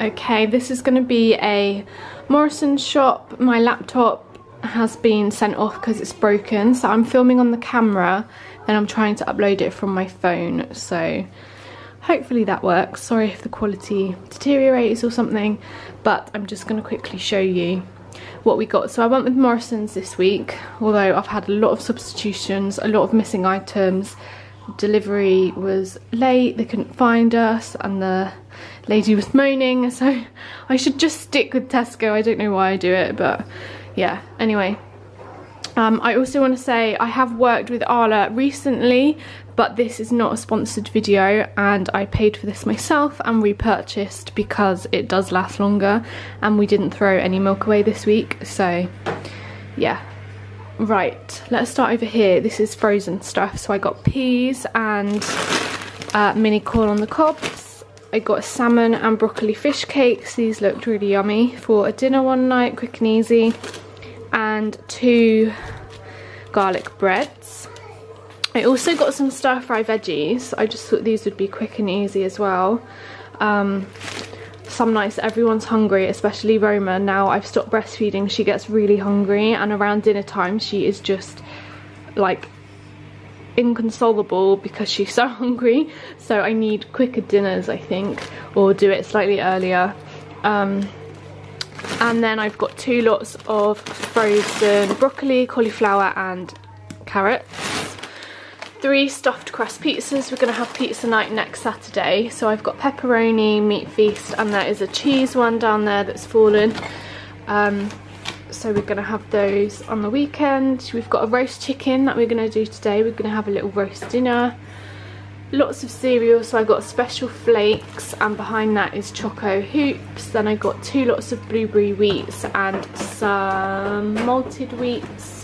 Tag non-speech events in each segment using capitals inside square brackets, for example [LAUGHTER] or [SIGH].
Okay, this is going to be a Morrison shop. My laptop has been sent off because it's broken, so I'm filming on the camera, then I'm trying to upload it from my phone, so hopefully that works. Sorry if the quality deteriorates or something, but I'm just going to quickly show you what we got. So I went with Morrison's this week, although I've had a lot of substitutions, a lot of missing items. Delivery was late, they couldn't find us, and the lady was moaning, [LAUGHS] so I should just stick with Tesco. I don't know why I do it, but yeah, anyway. Um, I also want to say I have worked with Arla recently, but this is not a sponsored video and I paid for this myself and repurchased because it does last longer and we didn't throw any milk away this week, so yeah. Right, let's start over here. This is frozen stuff. So I got peas and uh, mini corn on the cobs. I got salmon and broccoli fish cakes. These looked really yummy for a dinner one night, quick and easy. And two garlic breads. I also got some stir fry veggies. I just thought these would be quick and easy as well. Um, some nights everyone's hungry, especially Roma. Now I've stopped breastfeeding, she gets really hungry and around dinner time she is just like inconsolable because she's so [LAUGHS] hungry. So I need quicker dinners I think or do it slightly earlier. Um, and then I've got two lots of frozen broccoli, cauliflower and carrots three stuffed crust pizzas. We're going to have pizza night next Saturday. So I've got pepperoni, meat feast, and there is a cheese one down there that's fallen. Um, so we're going to have those on the weekend. We've got a roast chicken that we're going to do today. We're going to have a little roast dinner. Lots of cereal, so I got special flakes and behind that is choco hoops. Then I got two lots of blueberry wheats and some malted wheats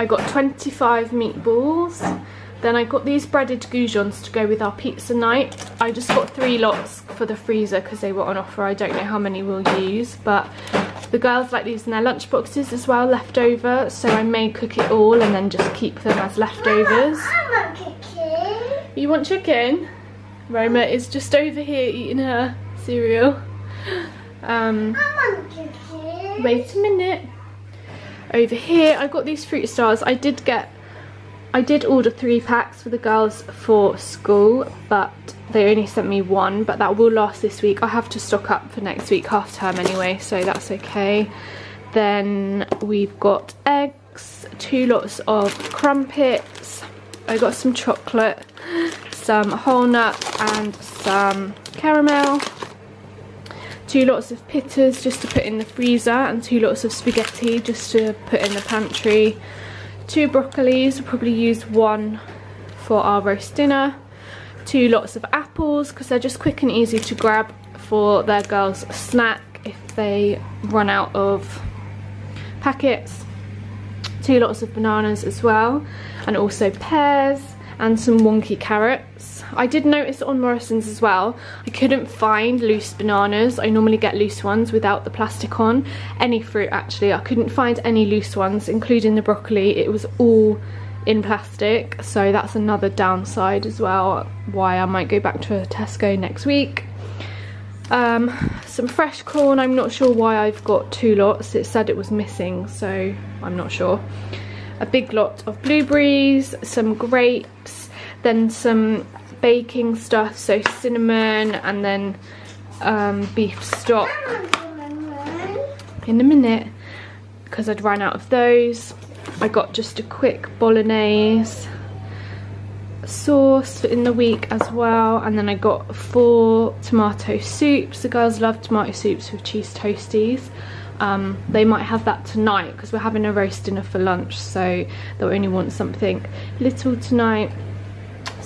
I got 25 meatballs. Then I got these breaded goujons to go with our pizza night. I just got three lots for the freezer because they were on offer. I don't know how many we'll use, but the girls like these in their lunch boxes as well, leftover. So I may cook it all and then just keep them as leftovers. Mama, I want chicken. You want chicken? Roma is just over here eating her cereal. Um, I want chicken. wait a minute over here. I got these fruit stars. I did get I did order three packs for the girls for school but they only sent me one but that will last this week. I have to stock up for next week half term anyway so that's okay. Then we've got eggs two lots of crumpets. I got some chocolate some whole nuts and some caramel two lots of pittas just to put in the freezer and two lots of spaghetti just to put in the pantry. Two broccolis we'll probably use one for our roast dinner. Two lots of apples because they're just quick and easy to grab for their girls snack if they run out of packets. Two lots of bananas as well and also pears and some wonky carrots. I did notice on Morrison's as well, I couldn't find loose bananas. I normally get loose ones without the plastic on. Any fruit actually, I couldn't find any loose ones, including the broccoli. It was all in plastic, so that's another downside as well, why I might go back to Tesco next week. Um, some fresh corn, I'm not sure why I've got two lots. It said it was missing, so I'm not sure a big lot of blueberries, some grapes, then some baking stuff, so cinnamon and then um, beef stock in a minute because I'd run out of those. I got just a quick bolognese sauce in the week as well and then I got four tomato soups. The girls love tomato soups with cheese toasties um, they might have that tonight because we're having a roast dinner for lunch so they'll only want something little tonight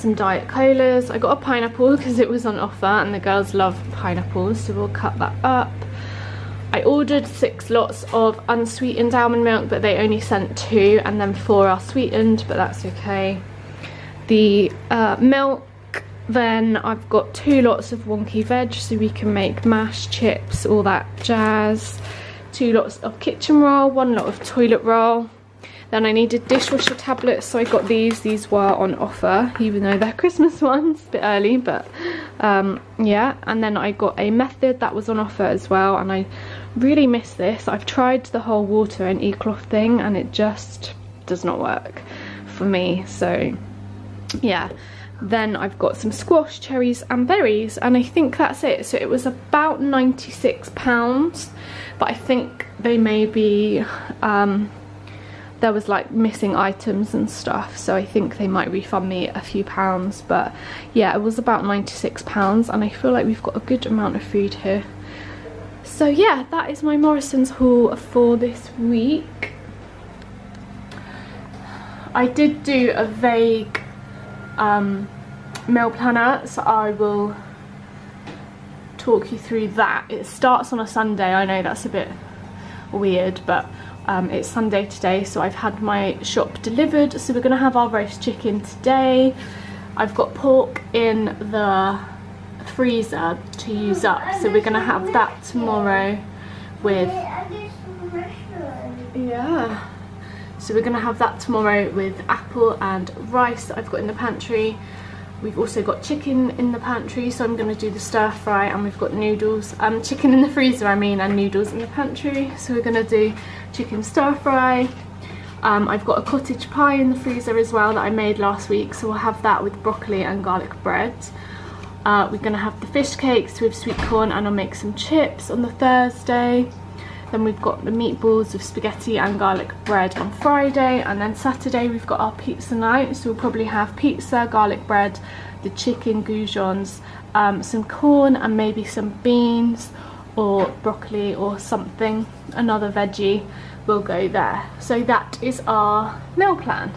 some diet colas. I got a pineapple [LAUGHS] because it was on offer and the girls love pineapples so we'll cut that up. I ordered six lots of unsweetened almond milk but they only sent two and then four are sweetened but that's okay. The uh, milk then I've got two lots of wonky veg so we can make mash chips all that jazz. Two lots of kitchen roll, one lot of toilet roll. Then I needed dishwasher tablets, so I got these. These were on offer, even though they're [LAUGHS] Christmas ones, a bit early, but um, yeah. And then I got a method that was on offer as well, and I really miss this. I've tried the whole water and e-cloth thing, and it just does not work for me, so yeah. Then I've got some squash, cherries and berries and I think that's it. So it was about £96 but I think they may be, um, there was like missing items and stuff so I think they might refund me a few pounds but yeah it was about 96 pounds and I feel like we've got a good amount of food here. So yeah that is my Morrison's haul for this week. I did do a vague um, meal planner so I will talk you through that. It starts on a Sunday, I know that's a bit weird but um, it's Sunday today so I've had my shop delivered. So we're going to have our roast chicken today. I've got pork in the freezer to use up. So we're going to have that tomorrow with yeah. So we're going to have that tomorrow with apple and rice that I've got in the pantry We've also got chicken in the pantry, so I'm going to do the stir fry, and we've got noodles, um, chicken in the freezer I mean, and noodles in the pantry. So we're going to do chicken stir fry. Um, I've got a cottage pie in the freezer as well that I made last week, so we'll have that with broccoli and garlic bread. Uh, we're going to have the fish cakes with sweet corn and I'll make some chips on the Thursday. Then we've got the meatballs with spaghetti and garlic bread on Friday. And then Saturday we've got our pizza night. So we'll probably have pizza, garlic bread, the chicken goujons, um, some corn and maybe some beans or broccoli or something, another veggie will go there. So that is our meal plan.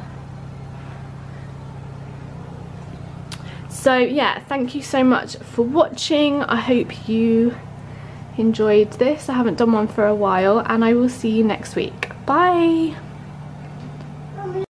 So yeah, thank you so much for watching. I hope you enjoyed this. I haven't done one for a while and I will see you next week. Bye!